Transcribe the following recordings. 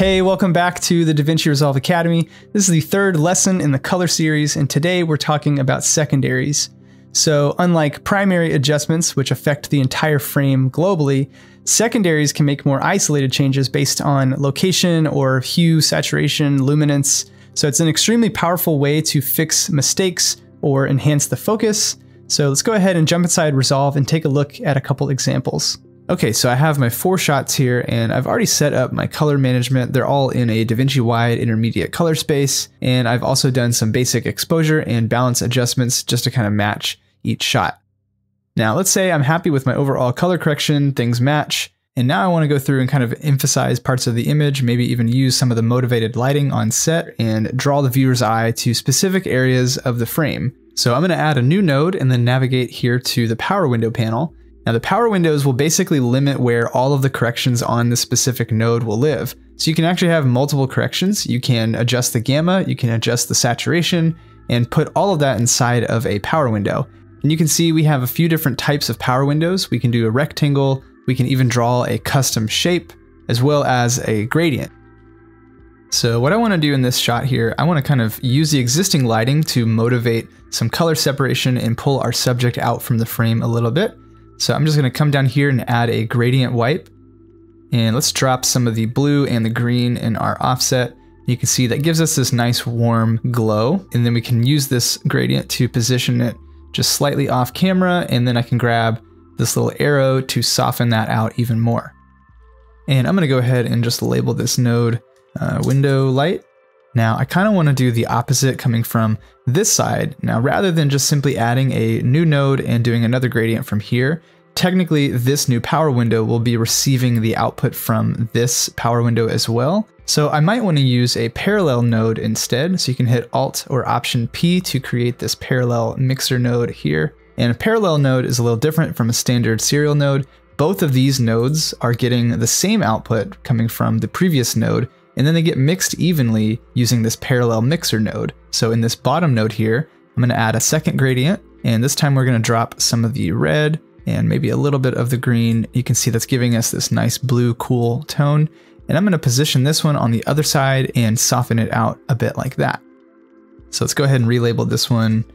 Hey, welcome back to the DaVinci Resolve Academy. This is the third lesson in the color series, and today we're talking about secondaries. So, unlike primary adjustments, which affect the entire frame globally, secondaries can make more isolated changes based on location or hue, saturation, luminance. So, it's an extremely powerful way to fix mistakes or enhance the focus. So, let's go ahead and jump inside Resolve and take a look at a couple examples. Okay, so I have my four shots here and I've already set up my color management. They're all in a DaVinci wide intermediate color space. And I've also done some basic exposure and balance adjustments just to kind of match each shot. Now, let's say I'm happy with my overall color correction, things match. And now I want to go through and kind of emphasize parts of the image, maybe even use some of the motivated lighting on set and draw the viewer's eye to specific areas of the frame. So I'm going to add a new node and then navigate here to the power window panel. Now the power windows will basically limit where all of the corrections on the specific node will live. So you can actually have multiple corrections. You can adjust the gamma, you can adjust the saturation, and put all of that inside of a power window. And you can see we have a few different types of power windows. We can do a rectangle, we can even draw a custom shape, as well as a gradient. So what I want to do in this shot here, I want to kind of use the existing lighting to motivate some color separation and pull our subject out from the frame a little bit. So I'm just going to come down here and add a gradient wipe. And let's drop some of the blue and the green in our offset. You can see that gives us this nice warm glow. And then we can use this gradient to position it just slightly off camera. And then I can grab this little arrow to soften that out even more. And I'm going to go ahead and just label this node uh, window light. Now I kind of want to do the opposite coming from this side. Now rather than just simply adding a new node and doing another gradient from here, technically this new power window will be receiving the output from this power window as well. So I might want to use a parallel node instead. So you can hit Alt or Option P to create this parallel mixer node here. And a parallel node is a little different from a standard serial node. Both of these nodes are getting the same output coming from the previous node, and then they get mixed evenly using this parallel mixer node. So in this bottom node here, I'm going to add a second gradient, and this time we're going to drop some of the red and maybe a little bit of the green. You can see that's giving us this nice blue cool tone. And I'm going to position this one on the other side and soften it out a bit like that. So let's go ahead and relabel this one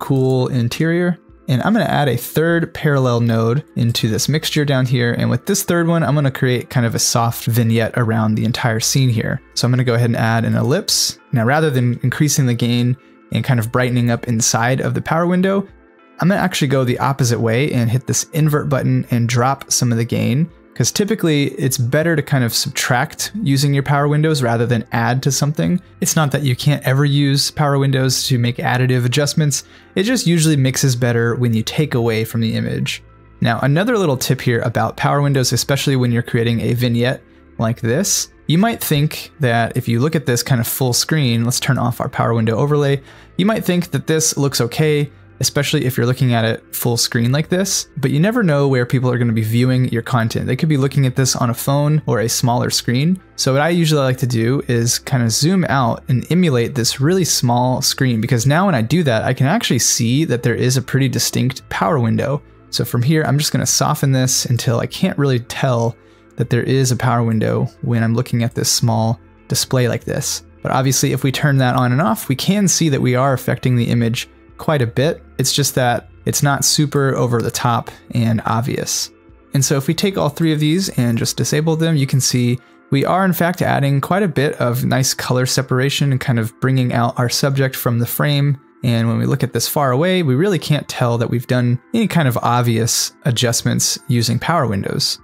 cool interior. And I'm going to add a third parallel node into this mixture down here. And with this third one, I'm going to create kind of a soft vignette around the entire scene here. So I'm going to go ahead and add an ellipse. Now, rather than increasing the gain and kind of brightening up inside of the power window, I'm going to actually go the opposite way and hit this invert button and drop some of the gain because typically it's better to kind of subtract using your power windows rather than add to something. It's not that you can't ever use power windows to make additive adjustments, it just usually mixes better when you take away from the image. Now, another little tip here about power windows, especially when you're creating a vignette like this, you might think that if you look at this kind of full screen, let's turn off our power window overlay, you might think that this looks okay, especially if you're looking at it full screen like this, but you never know where people are going to be viewing your content. They could be looking at this on a phone or a smaller screen. So what I usually like to do is kind of zoom out and emulate this really small screen because now when I do that, I can actually see that there is a pretty distinct power window. So from here, I'm just going to soften this until I can't really tell that there is a power window when I'm looking at this small display like this. But obviously if we turn that on and off, we can see that we are affecting the image quite a bit. It's just that it's not super over the top and obvious. And so if we take all three of these and just disable them, you can see we are in fact adding quite a bit of nice color separation and kind of bringing out our subject from the frame. And when we look at this far away, we really can't tell that we've done any kind of obvious adjustments using power windows.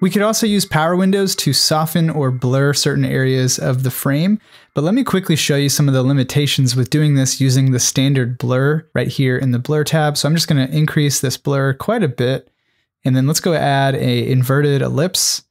We could also use power windows to soften or blur certain areas of the frame, but let me quickly show you some of the limitations with doing this using the standard blur right here in the blur tab. So I'm just going to increase this blur quite a bit, and then let's go add a inverted ellipse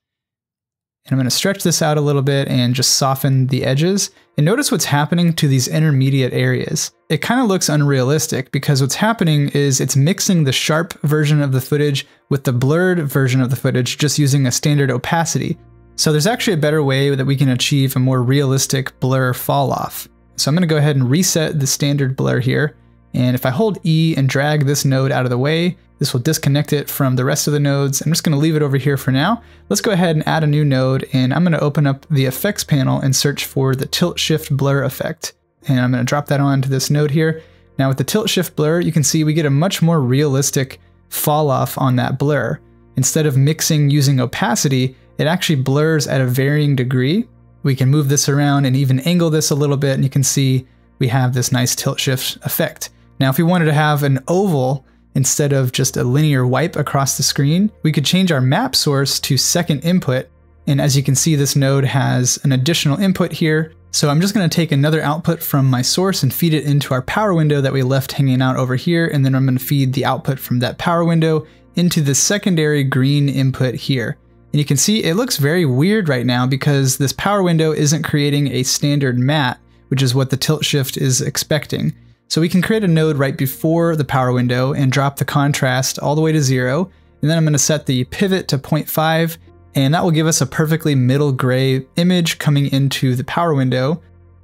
and I'm going to stretch this out a little bit and just soften the edges. And notice what's happening to these intermediate areas. It kind of looks unrealistic because what's happening is it's mixing the sharp version of the footage with the blurred version of the footage just using a standard opacity. So there's actually a better way that we can achieve a more realistic blur fall off. So I'm going to go ahead and reset the standard blur here. And if I hold E and drag this node out of the way, this will disconnect it from the rest of the nodes. I'm just gonna leave it over here for now. Let's go ahead and add a new node and I'm gonna open up the effects panel and search for the tilt shift blur effect. And I'm gonna drop that onto this node here. Now with the tilt shift blur, you can see we get a much more realistic fall off on that blur. Instead of mixing using opacity, it actually blurs at a varying degree. We can move this around and even angle this a little bit and you can see we have this nice tilt shift effect. Now if we wanted to have an oval instead of just a linear wipe across the screen, we could change our map source to second input. And as you can see, this node has an additional input here. So I'm just gonna take another output from my source and feed it into our power window that we left hanging out over here. And then I'm gonna feed the output from that power window into the secondary green input here. And you can see it looks very weird right now because this power window isn't creating a standard matte, which is what the tilt shift is expecting. So we can create a node right before the power window and drop the contrast all the way to zero. And then I'm gonna set the pivot to 0.5 and that will give us a perfectly middle gray image coming into the power window.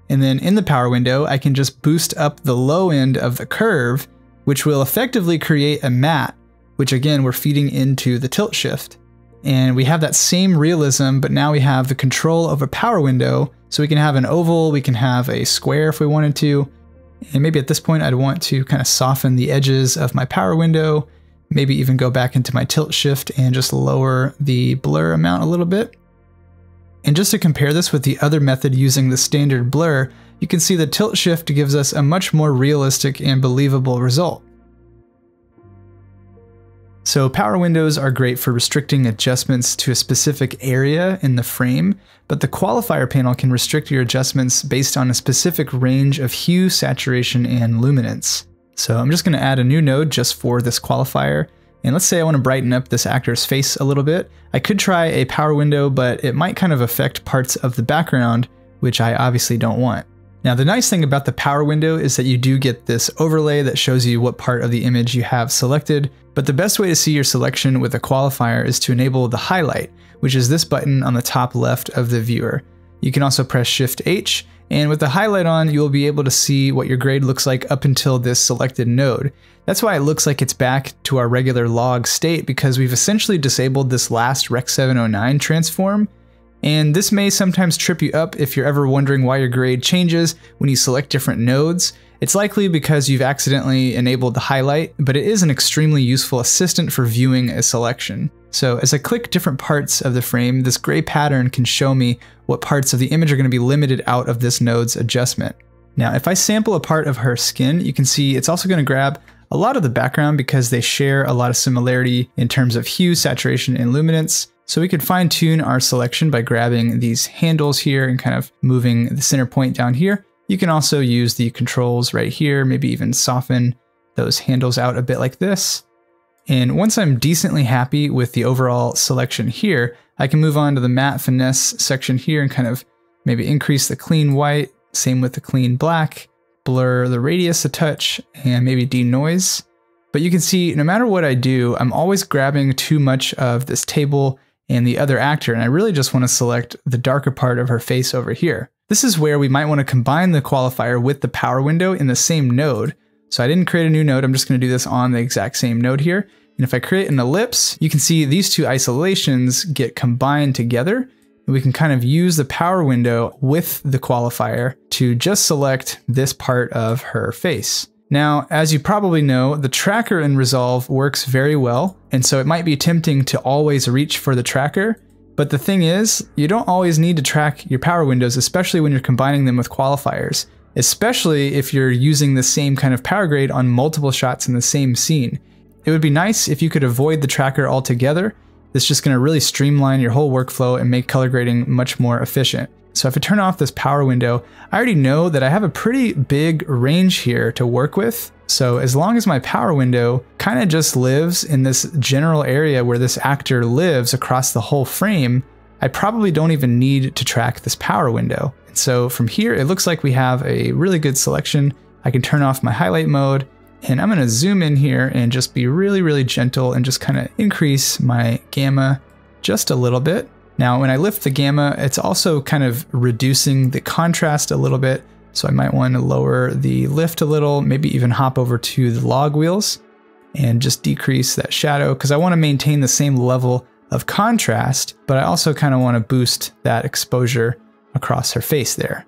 And then in the power window, I can just boost up the low end of the curve, which will effectively create a matte, which again, we're feeding into the tilt shift. And we have that same realism, but now we have the control of a power window. So we can have an oval, we can have a square if we wanted to, and maybe at this point I'd want to kind of soften the edges of my power window, maybe even go back into my tilt shift and just lower the blur amount a little bit. And just to compare this with the other method using the standard blur, you can see the tilt shift gives us a much more realistic and believable result. So power windows are great for restricting adjustments to a specific area in the frame, but the qualifier panel can restrict your adjustments based on a specific range of hue, saturation, and luminance. So I'm just going to add a new node just for this qualifier. And let's say I want to brighten up this actor's face a little bit. I could try a power window, but it might kind of affect parts of the background, which I obviously don't want. Now the nice thing about the power window is that you do get this overlay that shows you what part of the image you have selected, but the best way to see your selection with a qualifier is to enable the highlight, which is this button on the top left of the viewer. You can also press Shift H, and with the highlight on, you will be able to see what your grade looks like up until this selected node. That's why it looks like it's back to our regular log state because we've essentially disabled this last Rec 709 transform, and this may sometimes trip you up if you're ever wondering why your grade changes when you select different nodes. It's likely because you've accidentally enabled the highlight, but it is an extremely useful assistant for viewing a selection. So as I click different parts of the frame, this gray pattern can show me what parts of the image are going to be limited out of this node's adjustment. Now, if I sample a part of her skin, you can see it's also going to grab a lot of the background because they share a lot of similarity in terms of hue, saturation, and luminance. So we could fine tune our selection by grabbing these handles here and kind of moving the center point down here. You can also use the controls right here, maybe even soften those handles out a bit like this. And once I'm decently happy with the overall selection here, I can move on to the matte finesse section here and kind of maybe increase the clean white, same with the clean black, blur the radius a touch, and maybe denoise. But you can see no matter what I do, I'm always grabbing too much of this table and the other actor, and I really just want to select the darker part of her face over here. This is where we might want to combine the qualifier with the power window in the same node. So I didn't create a new node, I'm just going to do this on the exact same node here. And if I create an ellipse, you can see these two isolations get combined together. We can kind of use the power window with the qualifier to just select this part of her face. Now, as you probably know, the tracker in Resolve works very well, and so it might be tempting to always reach for the tracker, but the thing is, you don't always need to track your power windows, especially when you're combining them with qualifiers, especially if you're using the same kind of power grade on multiple shots in the same scene. It would be nice if you could avoid the tracker altogether. It's just going to really streamline your whole workflow and make color grading much more efficient. So if I turn off this power window, I already know that I have a pretty big range here to work with. So as long as my power window kind of just lives in this general area where this actor lives across the whole frame, I probably don't even need to track this power window. And so from here, it looks like we have a really good selection. I can turn off my highlight mode and I'm gonna zoom in here and just be really, really gentle and just kind of increase my gamma just a little bit. Now, when I lift the gamma, it's also kind of reducing the contrast a little bit. So I might want to lower the lift a little, maybe even hop over to the log wheels and just decrease that shadow because I want to maintain the same level of contrast, but I also kind of want to boost that exposure across her face there.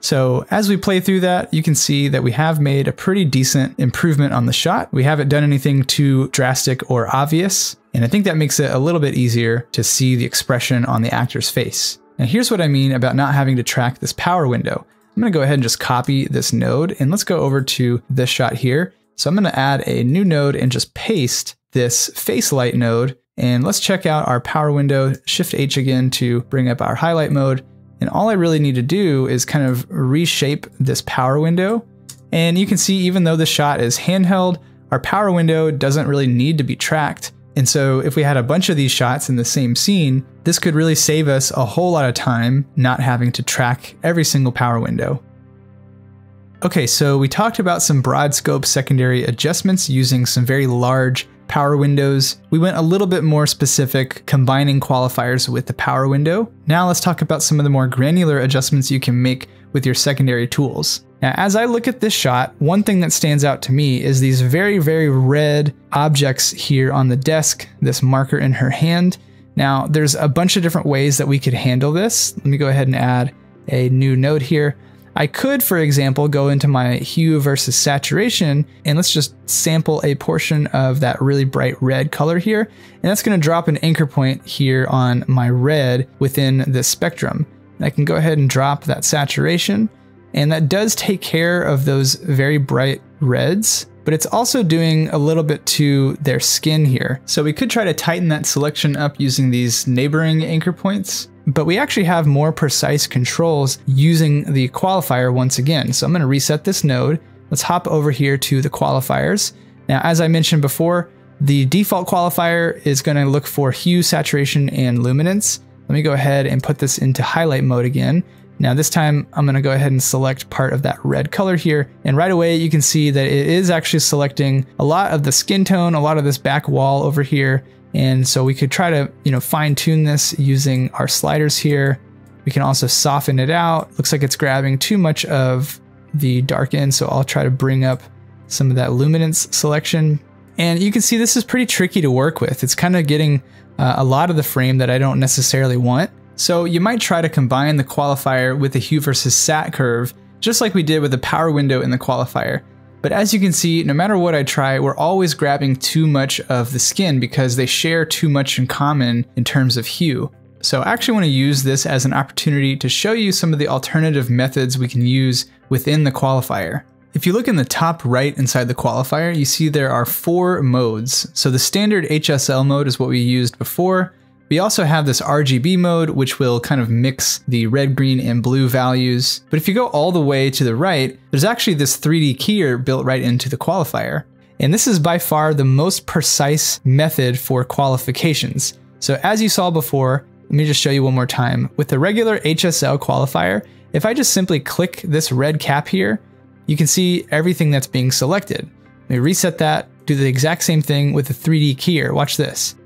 So as we play through that, you can see that we have made a pretty decent improvement on the shot. We haven't done anything too drastic or obvious, and I think that makes it a little bit easier to see the expression on the actor's face. Now here's what I mean about not having to track this power window. I'm gonna go ahead and just copy this node and let's go over to this shot here. So I'm gonna add a new node and just paste this face light node. And let's check out our power window, Shift H again to bring up our highlight mode. And all I really need to do is kind of reshape this power window. And you can see even though the shot is handheld, our power window doesn't really need to be tracked. And so if we had a bunch of these shots in the same scene, this could really save us a whole lot of time not having to track every single power window. Okay, so we talked about some broad scope secondary adjustments using some very large power windows. We went a little bit more specific, combining qualifiers with the power window. Now let's talk about some of the more granular adjustments you can make with your secondary tools. Now, as I look at this shot, one thing that stands out to me is these very, very red objects here on the desk, this marker in her hand. Now, there's a bunch of different ways that we could handle this. Let me go ahead and add a new node here. I could, for example, go into my hue versus saturation and let's just sample a portion of that really bright red color here. And that's gonna drop an anchor point here on my red within this spectrum. I can go ahead and drop that saturation and that does take care of those very bright reds, but it's also doing a little bit to their skin here. So we could try to tighten that selection up using these neighboring anchor points, but we actually have more precise controls using the qualifier once again. So I'm gonna reset this node. Let's hop over here to the qualifiers. Now, as I mentioned before, the default qualifier is gonna look for hue, saturation, and luminance. Let me go ahead and put this into highlight mode again. Now this time I'm gonna go ahead and select part of that red color here. And right away you can see that it is actually selecting a lot of the skin tone, a lot of this back wall over here. And so we could try to, you know, fine tune this using our sliders here. We can also soften it out. Looks like it's grabbing too much of the dark end. So I'll try to bring up some of that luminance selection. And you can see this is pretty tricky to work with. It's kind of getting uh, a lot of the frame that I don't necessarily want. So you might try to combine the qualifier with the hue versus sat curve, just like we did with the power window in the qualifier. But as you can see, no matter what I try, we're always grabbing too much of the skin because they share too much in common in terms of hue. So I actually want to use this as an opportunity to show you some of the alternative methods we can use within the qualifier. If you look in the top right inside the qualifier, you see there are four modes. So the standard HSL mode is what we used before. We also have this RGB mode, which will kind of mix the red, green, and blue values. But if you go all the way to the right, there's actually this 3D keyer built right into the qualifier. And this is by far the most precise method for qualifications. So as you saw before, let me just show you one more time. With the regular HSL qualifier, if I just simply click this red cap here, you can see everything that's being selected. Let me reset that, do the exact same thing with the 3D keyer. Watch this.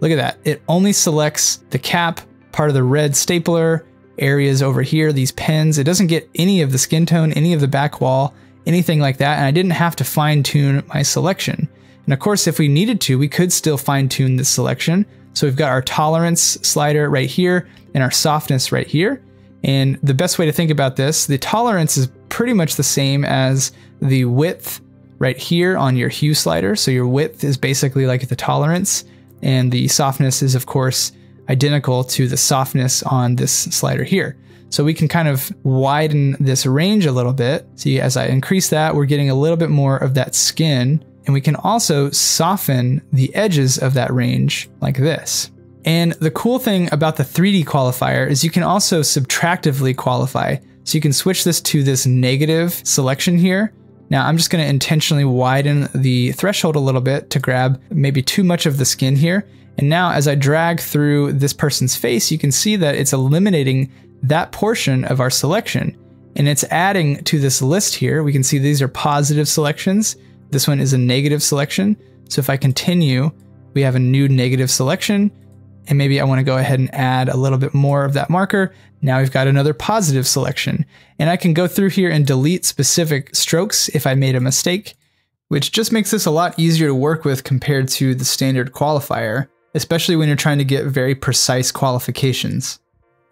Look at that. It only selects the cap, part of the red stapler, areas over here, these pens. It doesn't get any of the skin tone, any of the back wall, anything like that. And I didn't have to fine tune my selection. And of course, if we needed to, we could still fine tune this selection. So we've got our tolerance slider right here and our softness right here. And the best way to think about this, the tolerance is pretty much the same as the width right here on your hue slider. So your width is basically like the tolerance. And the softness is of course identical to the softness on this slider here. So we can kind of widen this range a little bit. See, as I increase that, we're getting a little bit more of that skin. And we can also soften the edges of that range like this. And the cool thing about the 3D qualifier is you can also subtractively qualify. So you can switch this to this negative selection here now I'm just going to intentionally widen the threshold a little bit to grab maybe too much of the skin here. And now as I drag through this person's face, you can see that it's eliminating that portion of our selection. And it's adding to this list here. We can see these are positive selections. This one is a negative selection. So if I continue, we have a new negative selection. and maybe I want to go ahead and add a little bit more of that marker. Now we've got another positive selection. And I can go through here and delete specific strokes if I made a mistake, which just makes this a lot easier to work with compared to the standard qualifier, especially when you're trying to get very precise qualifications.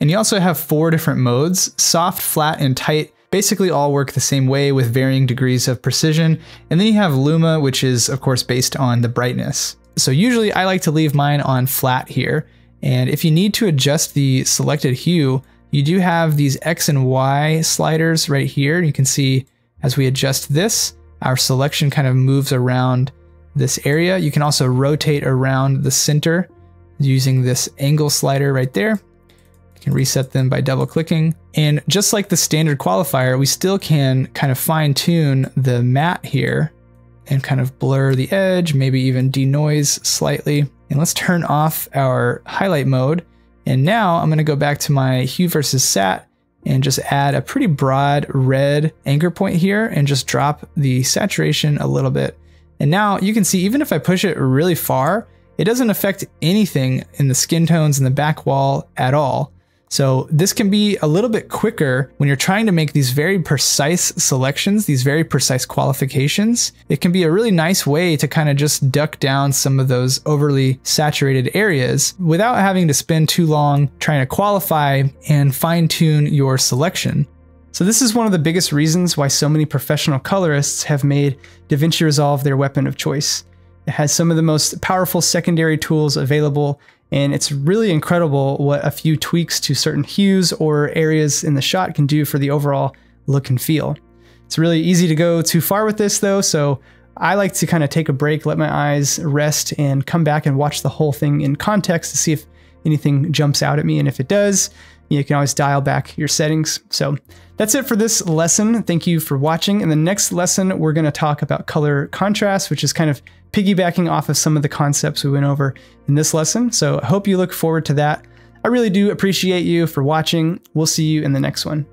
And you also have four different modes, soft, flat, and tight, basically all work the same way with varying degrees of precision. And then you have Luma, which is of course based on the brightness. So usually I like to leave mine on flat here. And if you need to adjust the selected hue, you do have these X and Y sliders right here. You can see as we adjust this, our selection kind of moves around this area. You can also rotate around the center using this angle slider right there. You can reset them by double clicking. And just like the standard qualifier, we still can kind of fine tune the matte here and kind of blur the edge, maybe even denoise slightly. And let's turn off our highlight mode. And now I'm gonna go back to my hue versus sat and just add a pretty broad red anchor point here and just drop the saturation a little bit. And now you can see even if I push it really far, it doesn't affect anything in the skin tones in the back wall at all. So this can be a little bit quicker when you're trying to make these very precise selections, these very precise qualifications. It can be a really nice way to kind of just duck down some of those overly saturated areas without having to spend too long trying to qualify and fine tune your selection. So this is one of the biggest reasons why so many professional colorists have made DaVinci Resolve their weapon of choice. It has some of the most powerful secondary tools available and it's really incredible what a few tweaks to certain hues or areas in the shot can do for the overall look and feel. It's really easy to go too far with this though, so I like to kind of take a break, let my eyes rest, and come back and watch the whole thing in context to see if anything jumps out at me. And if it does, you can always dial back your settings. So that's it for this lesson. Thank you for watching. In the next lesson, we're going to talk about color contrast, which is kind of piggybacking off of some of the concepts we went over in this lesson. So I hope you look forward to that. I really do appreciate you for watching. We'll see you in the next one.